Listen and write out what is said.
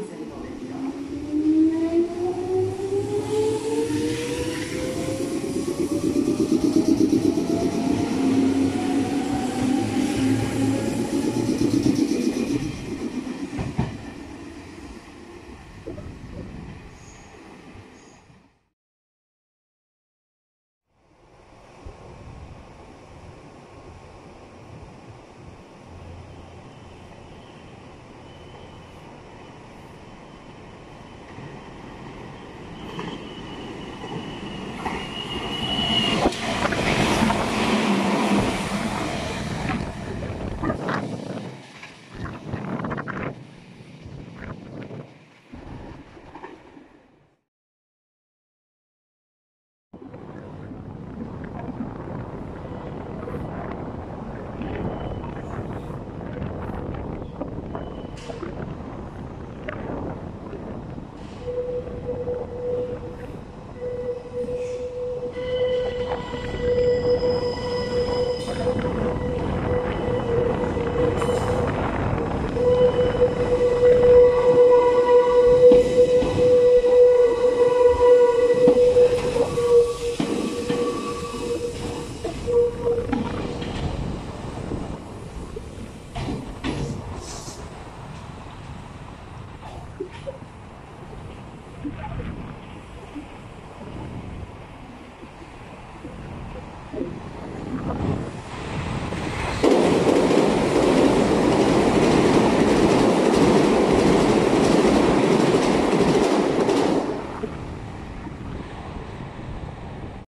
Robinson.